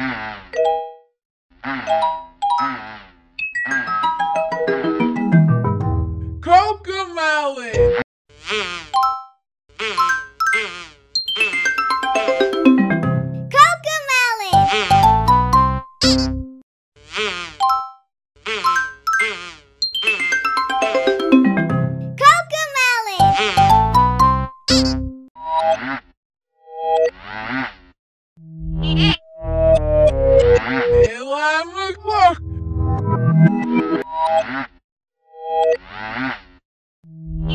Mm-hmm.